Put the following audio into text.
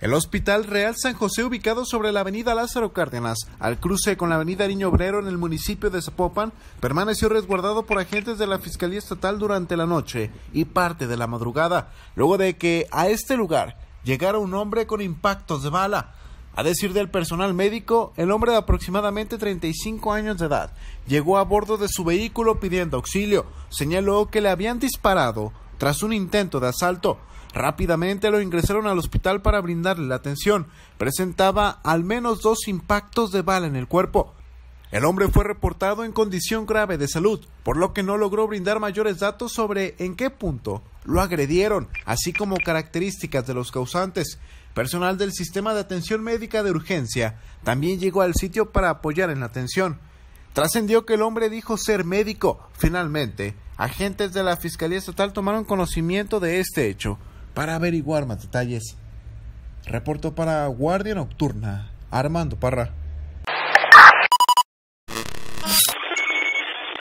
El Hospital Real San José, ubicado sobre la avenida Lázaro Cárdenas, al cruce con la avenida Niño Obrero en el municipio de Zapopan, permaneció resguardado por agentes de la Fiscalía Estatal durante la noche y parte de la madrugada, luego de que a este lugar llegara un hombre con impactos de bala. A decir del personal médico, el hombre de aproximadamente 35 años de edad llegó a bordo de su vehículo pidiendo auxilio. Señaló que le habían disparado tras un intento de asalto. Rápidamente lo ingresaron al hospital para brindarle la atención. Presentaba al menos dos impactos de bala en el cuerpo. El hombre fue reportado en condición grave de salud, por lo que no logró brindar mayores datos sobre en qué punto lo agredieron, así como características de los causantes. Personal del sistema de atención médica de urgencia también llegó al sitio para apoyar en la atención. Trascendió que el hombre dijo ser médico. Finalmente, agentes de la Fiscalía Estatal tomaron conocimiento de este hecho para averiguar más detalles. Reportó para Guardia Nocturna Armando Parra.